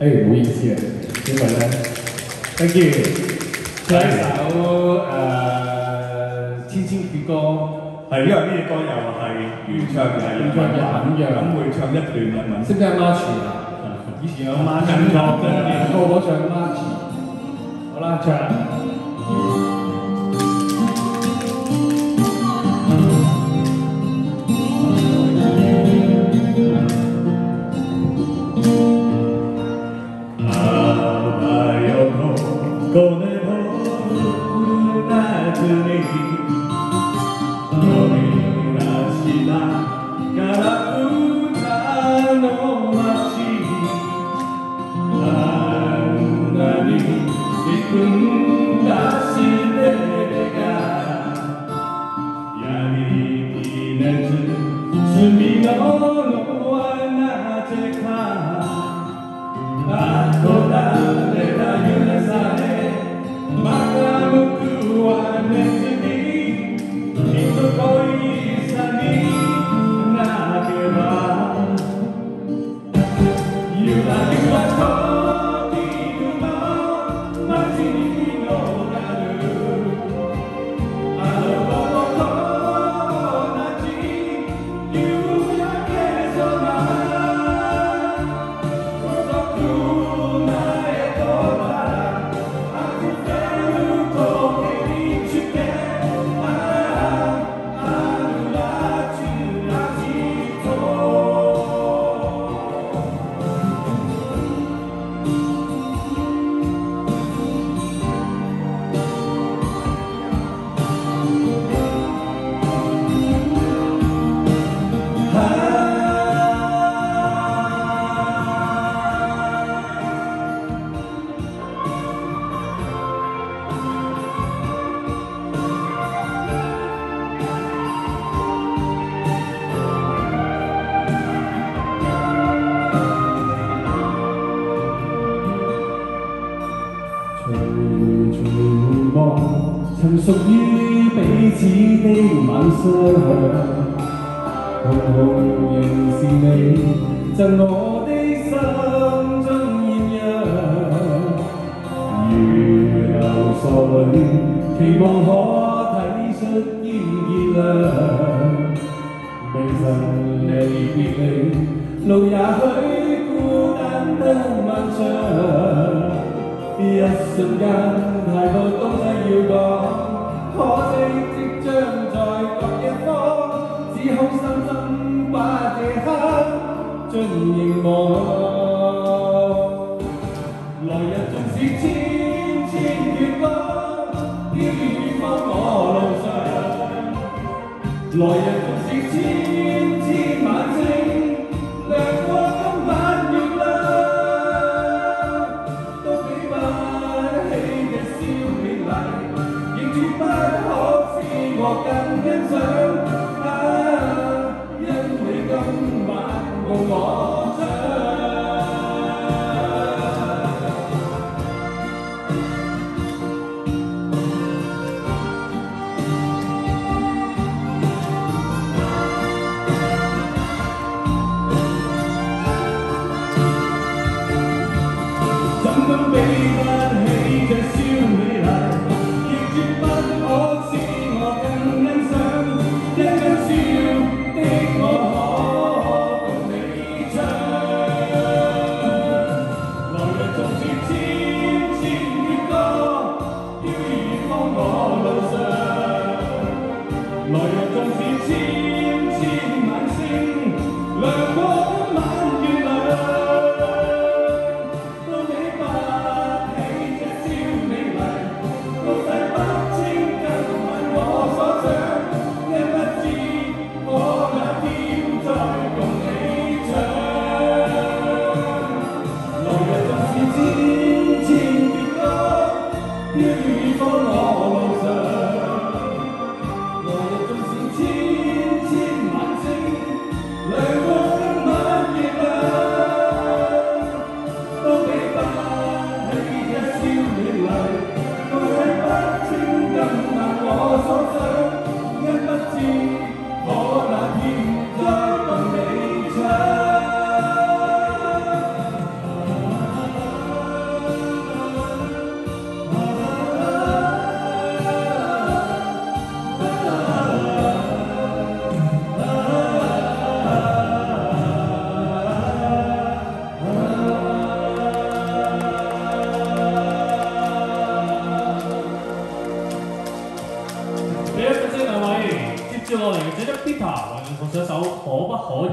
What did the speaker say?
誒唔好意思啊，因為咧，thank you，唱一首誒《千千闕歌》，係因為呢隻歌又係原唱又係日文版，咁會唱一段日文。識唔識 March 啊？以前有 March 近作嘅，個個唱 March，好啦，唱。 曾属于彼此的晚相向，红红仍是你，赠我的心中艳阳。如流傻泪，期望可体恤于热亮。未曾离别你，路也许 一瞬间太多东西要讲，可惜即将在各一方，只好深深把这刻尽凝望。来日纵是千千阙歌，飘于方我路上。来日纵是千千 Glória ao teu俾多謝兩位，接住落嚟，記得 Peter 為你送上一首《可不可以》。